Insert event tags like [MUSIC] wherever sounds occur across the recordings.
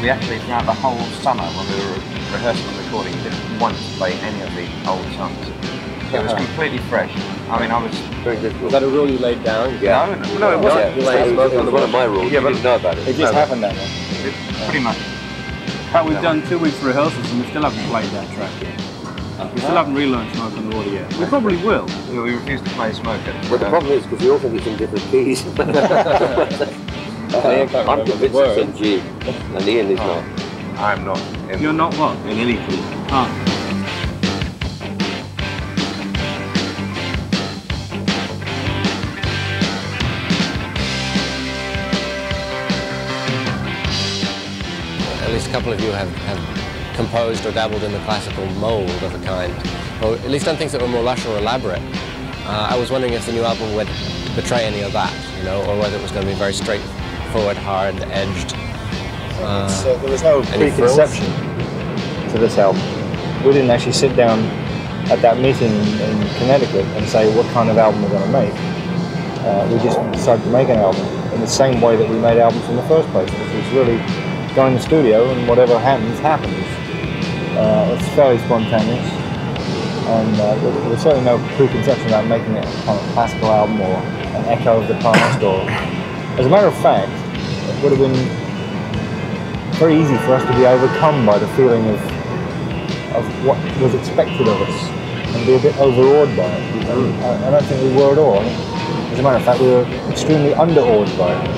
we actually, throughout the whole summer when we were rehearsing and recording, didn't once play any of the old songs. It was completely fresh. I mean, I was... Very difficult. Was that a rule you laid down? Yeah. No, no, no, it wasn't. You laid it was one of my rules. Yeah, you but- didn't know about it. It just No. happened that way. It, pretty much. In fact, we've done two weeks of rehearsals and we still haven't played that track yet. We still haven't relearned Smoke on the Water yet. We probably will. We, we refused to play Smoke at Well, the uh, problem is because we all think it's in different keys. [LAUGHS] [LAUGHS] Ian can't I'm convinced it's in G, and Ian is not. I'm not. In, You're not what? in any key. Ah. At least a couple of you have, have composed or dabbled in the classical mold of a kind, or at least done things that were more lush or elaborate. Uh, I was wondering if the new album would betray any of that, you know, or whether it was going to be very straightforward, hard-edged. Uh, uh, there was no preconception to this album. We didn't actually sit down at that meeting in Connecticut and say what kind of album we're going to make. Uh, we just decided to make an album in the same way that we made albums in the first place, which was really go in the studio and whatever happens, happens. Uh, it's fairly spontaneous, and uh, there there was certainly no preconception about making it a kind of classical album or an echo of the past. Or, [COUGHS] as a matter of fact, it would have been very easy for us to be overcome by the feeling of of what was expected of us and be a bit overawed by it. And I, I don't think we were at all. As a matter of fact, we were extremely underawed by it.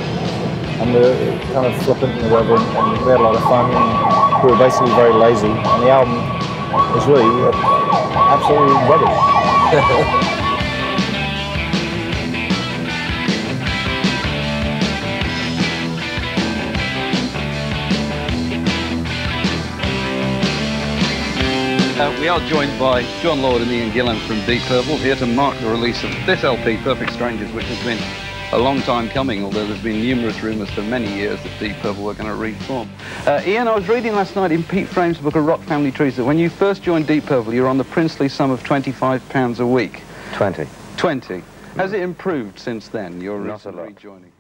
And we were kind of flippant and whatever, and we had a lot of fun. And we were basically very lazy, and the album was really absolutely rubbish. [LAUGHS] Uh, we are joined by Jon Lord and Ian Gillan from Deep Purple here to mark the release of this LP, Perfect Strangers, which has been a long time coming, although there's been numerous rumours for many years that Deep Purple were going to reform. Uh, Ian, I was reading last night in Pete Frame's book, A Rock Family Trees, that when you first joined Deep Purple, you were on the princely sum of £25 a week. 20. 20. Has it improved since then, your Not a recent lot. rejoining?